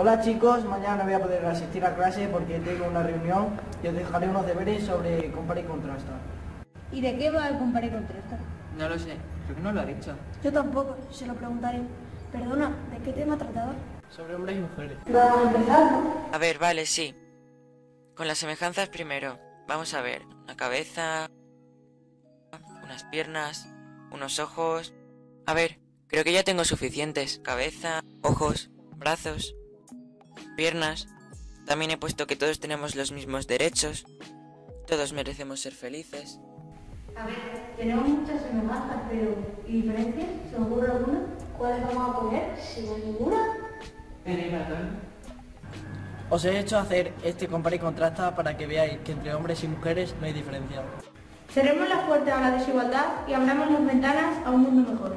Hola chicos, mañana no voy a poder asistir a clase porque tengo una reunión y os dejaré unos deberes sobre compara y contrasta. ¿Y de qué va el compara y contrasta? No lo sé, creo que no lo ha dicho. Yo tampoco, se lo preguntaré. Perdona, ¿de qué tema trataba? Sobre hombres y mujeres. Vamos a empezar, ¿no? A ver, vale, sí. Con las semejanzas primero. Vamos a ver. Una cabeza. Unas piernas. Unos ojos. A ver, creo que ya tengo suficientes. Cabeza, ojos, brazos, piernas. También he puesto que todos tenemos los mismos derechos. Todos merecemos ser felices. A ver, tenemos muchas semejanzas, pero ¿y diferencias? ¿Se os ocurre alguna? ¿Cuáles vamos a poner? Si no hay ninguna. Os he hecho hacer este compara y contrasta para que veáis que entre hombres y mujeres no hay diferencia. Seremos las puertas a la desigualdad y abramos las ventanas a un mundo mejor.